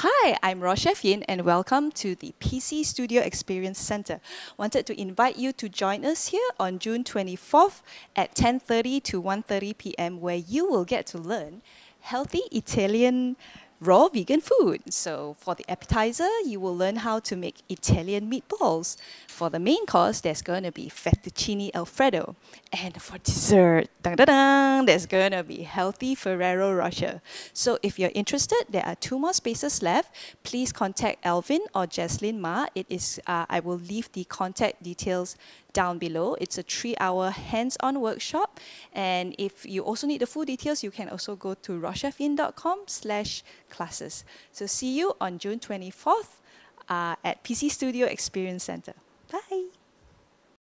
Hi, I'm Raw Chef Yin and welcome to the PC Studio Experience Center. Wanted to invite you to join us here on June 24th at 10:30 to 1:30 p.m. where you will get to learn healthy Italian raw vegan food. So for the appetizer, you will learn how to make Italian meatballs. For the main course, there's going to be fettuccine alfredo. And for dessert, dun, dun, dun, there's going to be healthy Ferrero Rocher. So if you're interested, there are two more spaces left. Please contact Alwin or Jesslyn Mah. It is, uh, I will leave the contact details down below. It's a three-hour hands-on workshop. And if you also need the full details, you can also go to rawchefyin.com slash classes. So see you on June 24th uh, at PC Studio Experience Center.